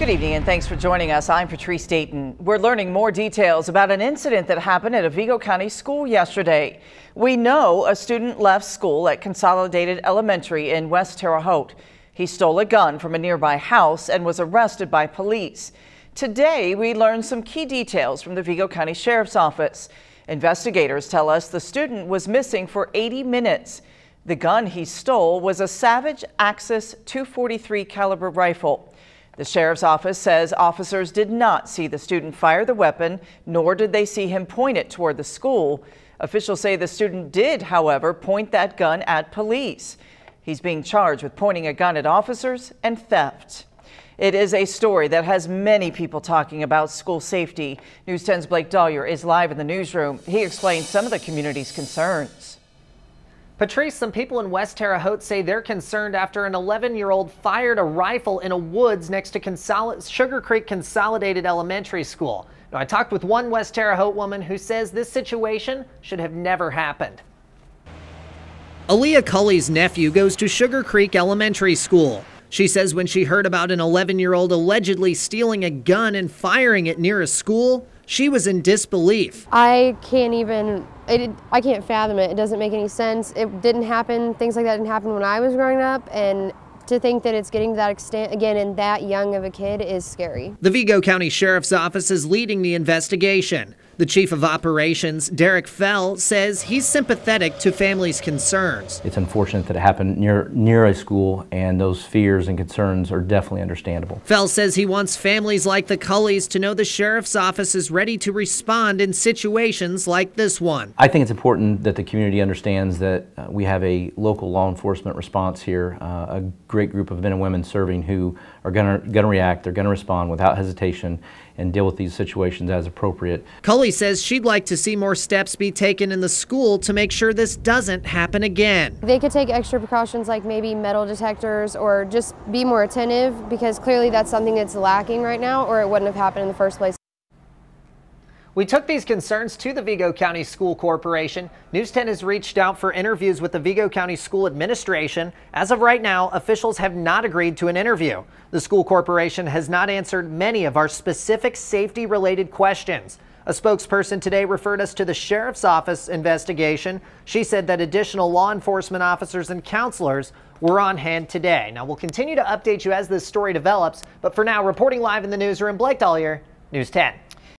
Good evening and thanks for joining us. I'm Patrice Dayton. We're learning more details about an incident that happened at a Vigo County school yesterday. We know a student left school at Consolidated Elementary in West Terre Haute. He stole a gun from a nearby house and was arrested by police. Today, we learned some key details from the Vigo County Sheriff's Office. Investigators tell us the student was missing for 80 minutes. The gun he stole was a Savage Axis 243 caliber rifle. The sheriff's office says officers did not see the student fire the weapon, nor did they see him point it toward the school. Officials say the student did, however, point that gun at police. He's being charged with pointing a gun at officers and theft. It is a story that has many people talking about school safety. News 10's Blake Dahlia is live in the newsroom. He explains some of the community's concerns. Patrice, some people in West Terre Haute say they're concerned after an 11-year-old fired a rifle in a woods next to Consol Sugar Creek Consolidated Elementary School. Now, I talked with one West Terre Haute woman who says this situation should have never happened. Aaliyah Cully's nephew goes to Sugar Creek Elementary School. She says when she heard about an 11-year-old allegedly stealing a gun and firing it near a school, she was in disbelief. I can't even, it, I can't fathom it. It doesn't make any sense. It didn't happen, things like that didn't happen when I was growing up, and to think that it's getting to that extent again in that young of a kid is scary. The Vigo County Sheriff's Office is leading the investigation. The chief of operations, Derek Fell, says he's sympathetic to families' concerns. It's unfortunate that it happened near near a school, and those fears and concerns are definitely understandable. Fell says he wants families like the Cullys to know the sheriff's office is ready to respond in situations like this one. I think it's important that the community understands that uh, we have a local law enforcement response here, uh, a great group of men and women serving who are going to react, they're going to respond without hesitation and deal with these situations as appropriate. Cully says she'd like to see more steps be taken in the school to make sure this doesn't happen again. They could take extra precautions like maybe metal detectors or just be more attentive because clearly that's something that's lacking right now or it wouldn't have happened in the first place. We took these concerns to the Vigo County School Corporation. News 10 has reached out for interviews with the Vigo County School Administration. As of right now, officials have not agreed to an interview. The school corporation has not answered many of our specific safety related questions. A spokesperson today referred us to the sheriff's office investigation. She said that additional law enforcement officers and counselors were on hand today. Now, we'll continue to update you as this story develops, but for now, reporting live in the newsroom, Blake Dahlia, News 10.